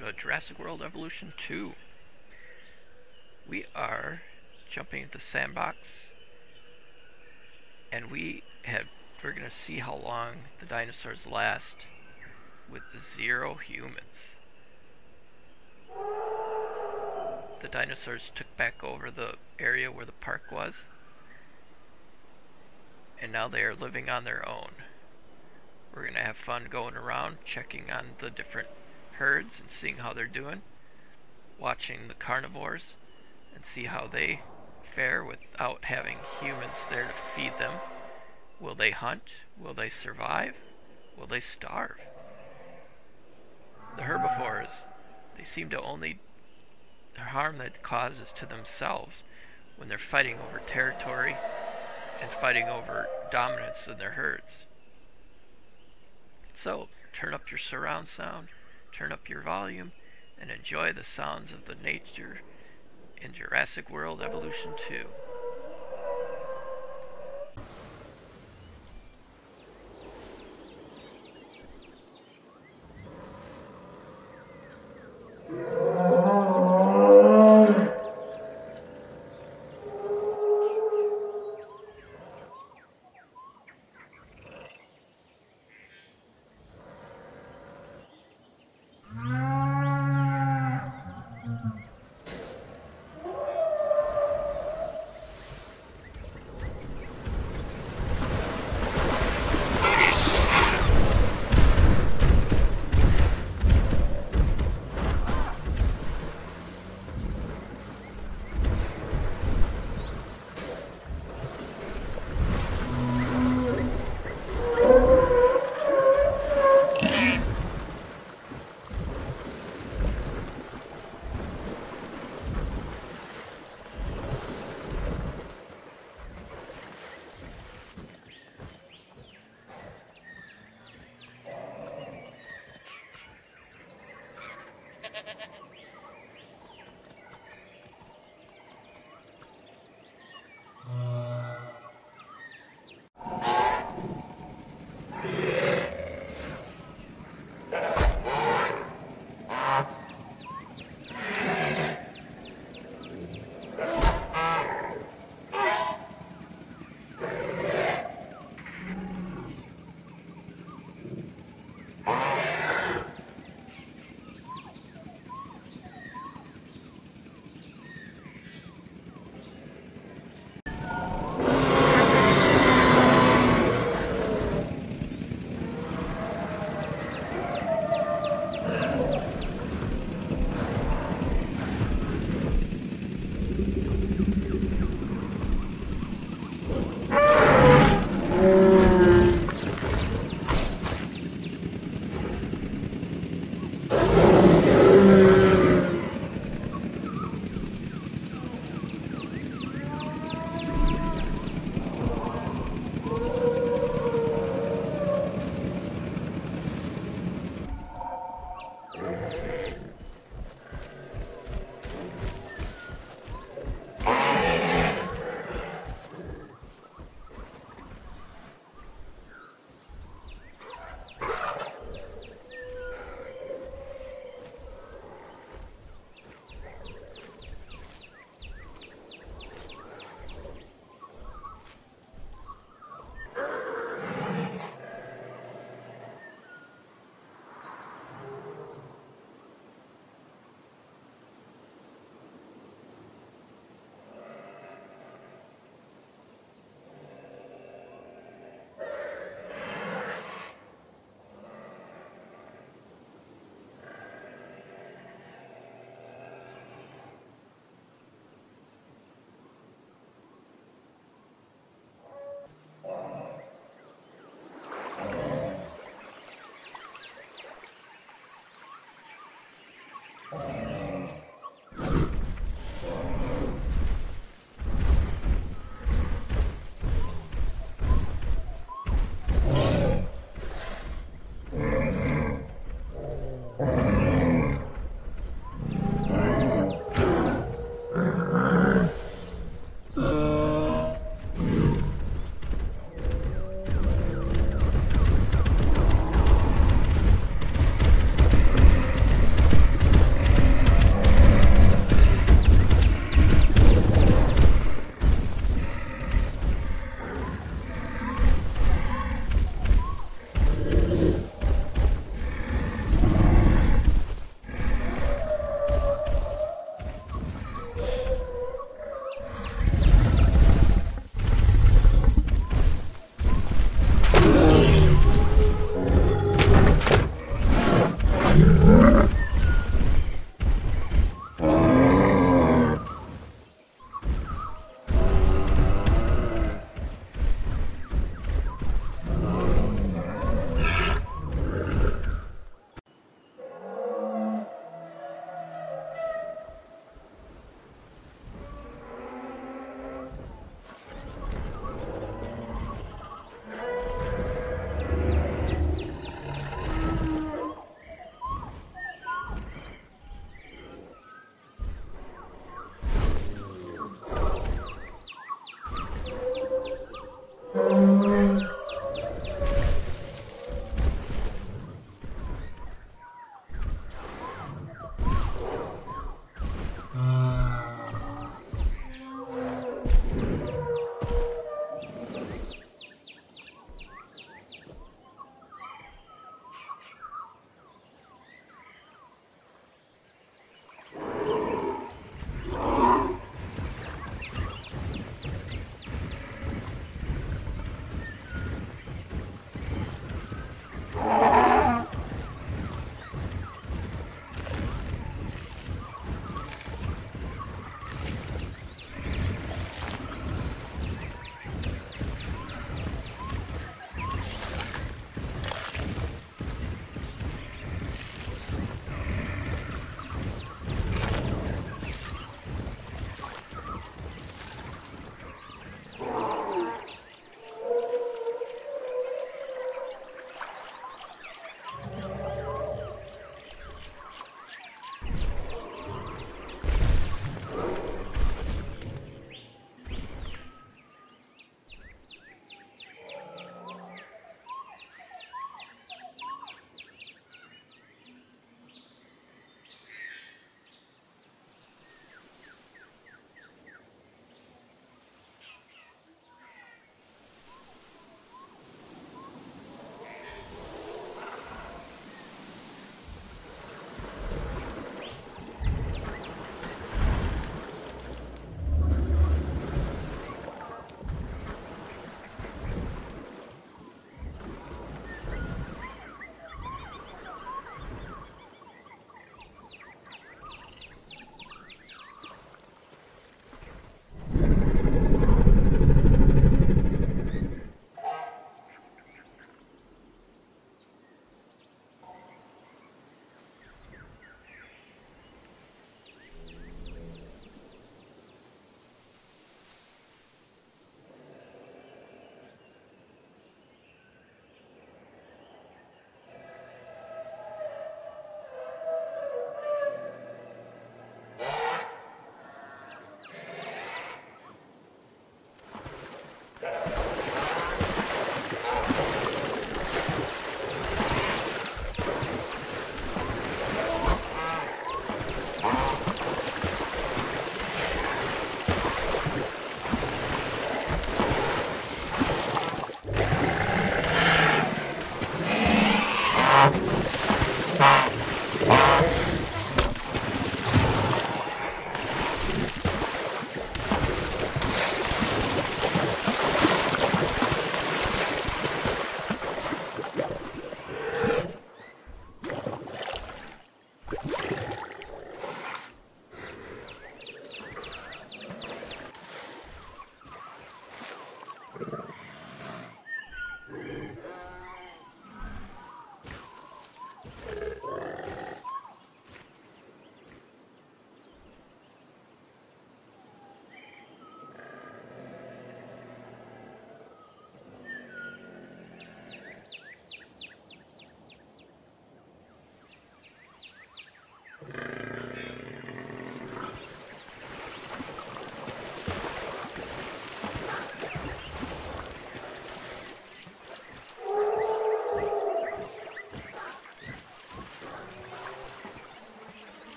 to Jurassic World Evolution 2. We are jumping into Sandbox and we have we're gonna see how long the dinosaurs last with zero humans. The dinosaurs took back over the area where the park was and now they are living on their own. We're going to have fun going around checking on the different herds and seeing how they're doing, watching the carnivores and see how they fare without having humans there to feed them. Will they hunt? Will they survive? Will they starve? The herbivores, they seem to only harm that causes to themselves when they're fighting over territory and fighting over dominance in their herds. So, turn up your surround sound, turn up your volume, and enjoy the sounds of the nature in Jurassic World Evolution 2. Ha ha ha ha!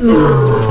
Ugh.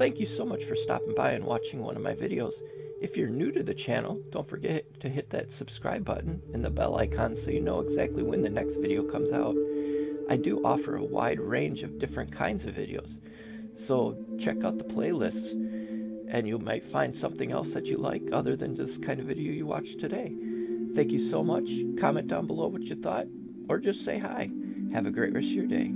Thank you so much for stopping by and watching one of my videos. If you're new to the channel, don't forget to hit that subscribe button and the bell icon so you know exactly when the next video comes out. I do offer a wide range of different kinds of videos, so check out the playlists and you might find something else that you like other than this kind of video you watched today. Thank you so much. Comment down below what you thought or just say hi. Have a great rest of your day.